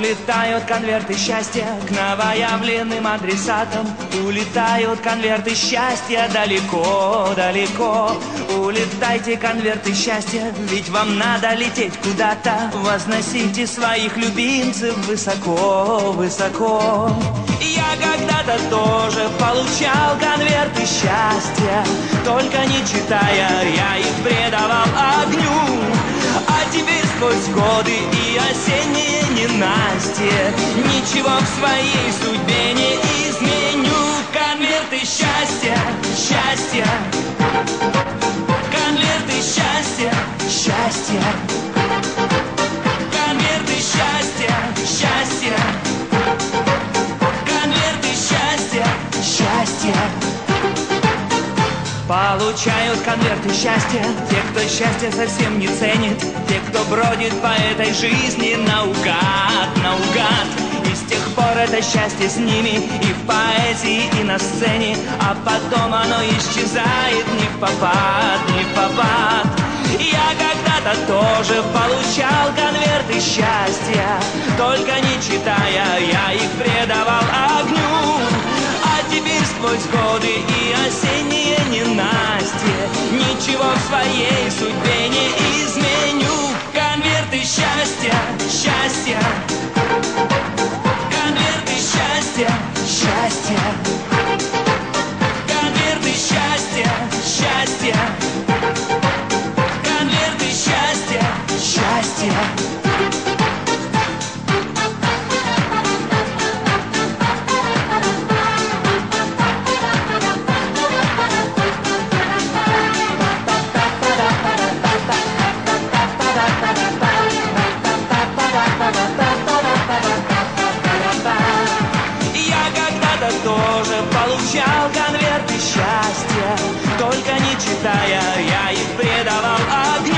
Улетают конверты счастья к новоявленным адресатам. Улетают конверты счастья далеко, далеко. Улетайте, конверты счастья, ведь вам надо лететь куда-то. Возносите своих любимцев высоко, высоко. Я когда-то тоже получал конверты счастья Только не читая, я их предавал огню. А теперь сквозь годы и осенние ненастье Ничего в своей судьбе не изменю. Конверты счастья, Получают конверты счастья. Те, кто счастье совсем не ценит. Те, кто бродит по этой жизни наугад, наугад. И с тех пор это счастье с ними И в поэзии, и на сцене. А потом оно исчезает не в попад, не в попад. Я когда-то тоже получал конверты счастья. Только не читая, я их предавал огню. А теперь сквозь годы и ненастье Ничего в своей судьбе не изменю. Конверты счастья, счастья. Конверты счастья, счастья. Конверты счастья, счастья тоже получал конверты счастья. Только не читая, я их предавал огню.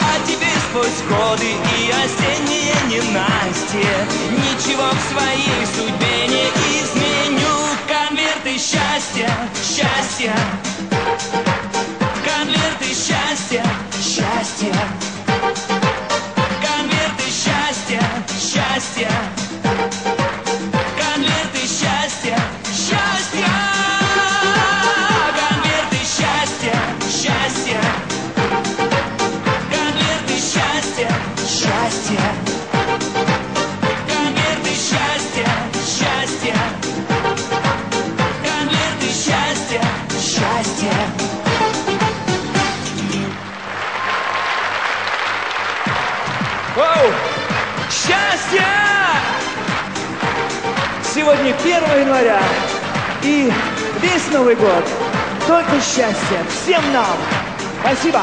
А теперь сквозь годы и осенние ненастье Ничего в своей судьбе не изменю. Конверты счастья, счастья Счастье! Сегодня 1 января и весь Новый год. Только счастье всем нам. Спасибо.